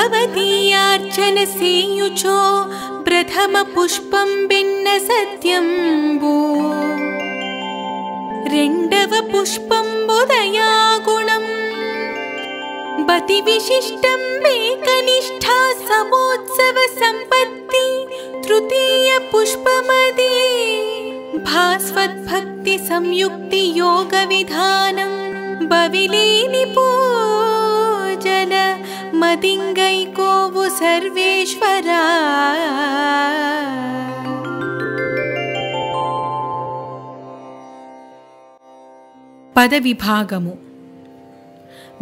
भवदीयार्चन प्रथमपुष्पं भिन्न सत्यम्बु रेन्दव पुष्पम्बुदया गुणम् बति मे कनिष्ठा समोत्सवसम्पत्ति तृतीयपुष्पमदे भास्वद्भक्तिसंयुक्तियोगविधानं बविले भास्वद्भक्ति మదింగైకోవు సర్వేశ్వరా పదవిభాగము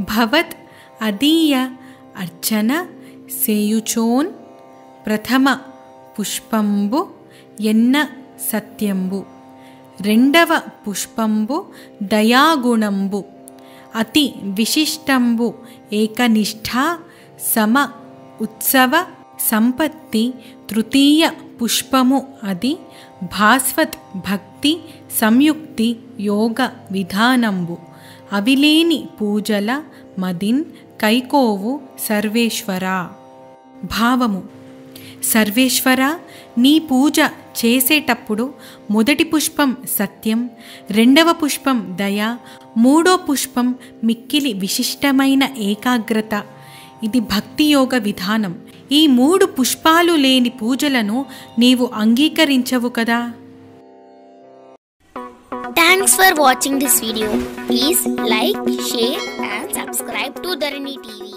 భవత్ అదీయ అర్చన సేయుచోన్ ప్రథమ పుష్పంబు ఎన్న సత్యంబు రెండవ పుష్పంబు దయాగుణంబు అతి విశిష్టంబు ఏకనిష్ఠ సమ ఉత్సవ సంపత్తి తృతీయ పుష్పము అది భాస్వత్ భక్తి సంయుక్తి యోగ విధానంబు. అవిలేని పూజల మదిన్ కైకోవు సర్వేశ్వరా. భావము సర్వేశ్వర నీ పూజ చేసేటప్పుడు మొదటి పుష్పం సత్యం రెండవ పుష్పం దయ మూడో పుష్పం మిక్కిలి విశిష్టమైన ఏకాగ్రత. ఇది భక్తియోగ విధానం. ఈ మూడు పుష్పాలు లేని పూజలను నీవు అంగీకరించవు కదా? Thanks for watching this video please like share and subscribe to Dharani TV